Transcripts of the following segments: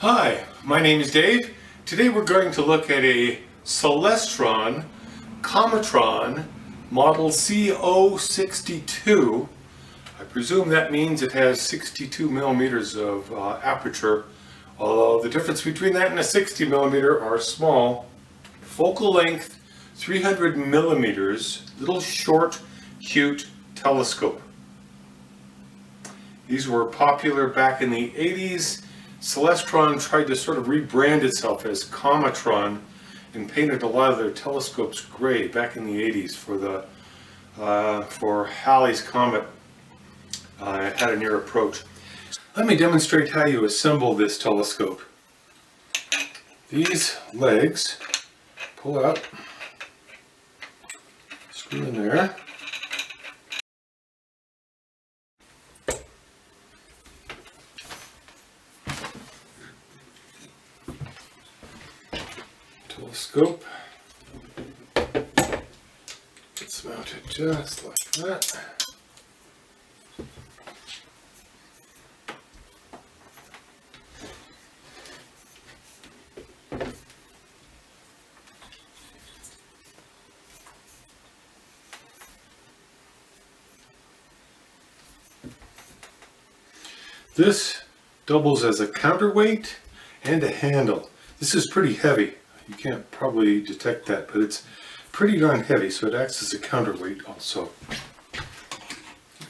Hi, my name is Dave. Today we're going to look at a Celestron Cometron model CO62. I presume that means it has 62 millimeters of uh, aperture, although the difference between that and a 60 millimeter are small. Focal length 300 millimeters, little short, cute telescope. These were popular back in the 80s. Celestron tried to sort of rebrand itself as Cometron and painted a lot of their telescopes gray back in the 80s for the uh, for Halley's Comet uh, had a near approach. Let me demonstrate how you assemble this telescope. These legs pull out, screw in there. Telescope. It's mounted just like that. This doubles as a counterweight and a handle. This is pretty heavy. You can't probably detect that, but it's pretty darn heavy, so it acts as a counterweight also.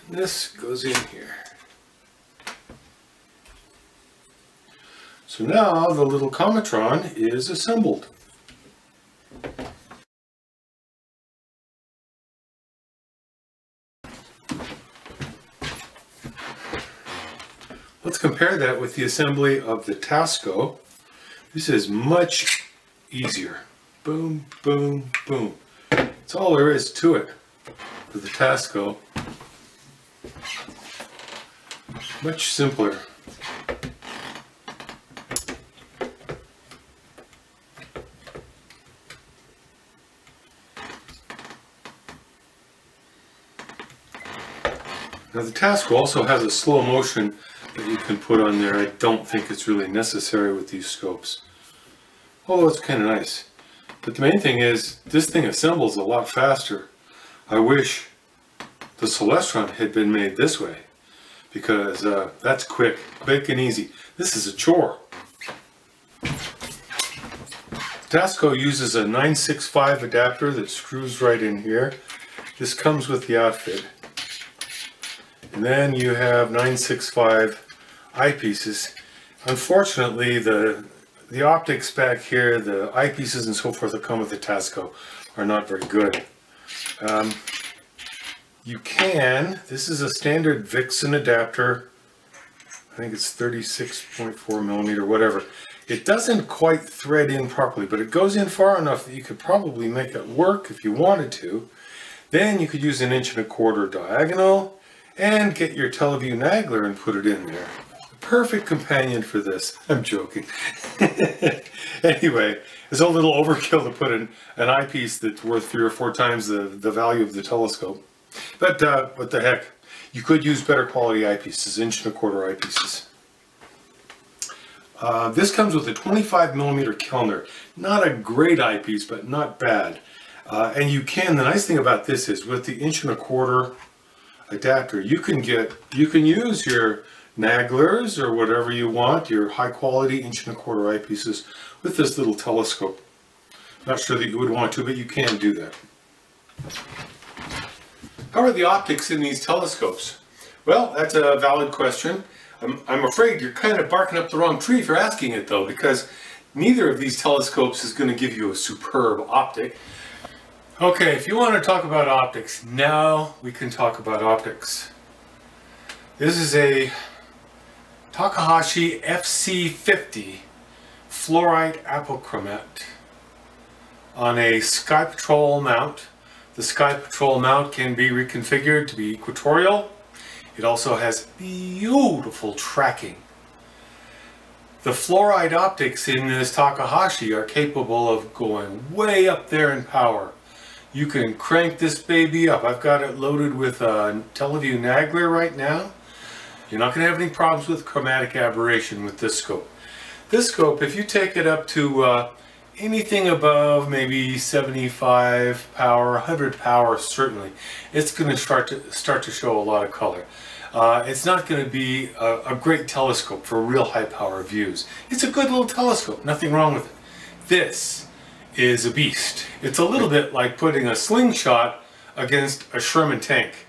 This goes in here. So now the little Cometron is assembled. Let's compare that with the assembly of the Tasco. This is much easier. Boom, boom, boom. That's all there is to it for the Tasco. Much simpler. Now the Tasco also has a slow motion that you can put on there. I don't think it's really necessary with these scopes. Although it's kind of nice. But the main thing is, this thing assembles a lot faster. I wish the Celestron had been made this way. Because uh, that's quick, quick and easy. This is a chore. Tasco uses a 965 adapter that screws right in here. This comes with the outfit. And then you have 965 eyepieces. Unfortunately, the the optics back here, the eyepieces and so forth that come with the Tasco are not very good. Um, you can, this is a standard Vixen adapter. I think it's 36.4 millimeter, whatever. It doesn't quite thread in properly, but it goes in far enough that you could probably make it work if you wanted to. Then you could use an inch and a quarter diagonal and get your Televue Nagler and put it in there perfect companion for this. I'm joking. anyway, it's a little overkill to put in an eyepiece that's worth three or four times the, the value of the telescope. But uh, what the heck, you could use better quality eyepieces, inch and a quarter eyepieces. Uh, this comes with a 25 millimeter Kellner. Not a great eyepiece, but not bad. Uh, and you can, the nice thing about this is with the inch and a quarter adapter, you can get, you can use your Naglers or whatever you want, your high quality inch and a quarter eyepieces with this little telescope. Not sure that you would want to, but you can do that. How are the optics in these telescopes? Well, that's a valid question. I'm, I'm afraid you're kind of barking up the wrong tree if you're asking it though, because neither of these telescopes is going to give you a superb optic. Okay, if you want to talk about optics, now we can talk about optics. This is a Takahashi FC50 fluorite apochromat on a Sky Patrol mount. The Sky Patrol mount can be reconfigured to be equatorial. It also has beautiful tracking. The fluorite optics in this Takahashi are capable of going way up there in power. You can crank this baby up. I've got it loaded with a Televue Nagler right now. You're not going to have any problems with chromatic aberration with this scope. This scope, if you take it up to uh, anything above maybe 75 power, 100 power certainly, it's going to start to start to show a lot of color. Uh, it's not going to be a, a great telescope for real high power views. It's a good little telescope, nothing wrong with it. This is a beast. It's a little bit like putting a slingshot against a Sherman tank.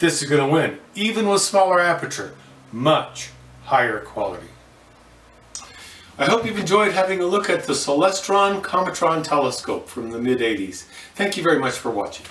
This is going to win, even with smaller aperture, much higher quality. I hope you've enjoyed having a look at the Celestron Cometron telescope from the mid-80s. Thank you very much for watching.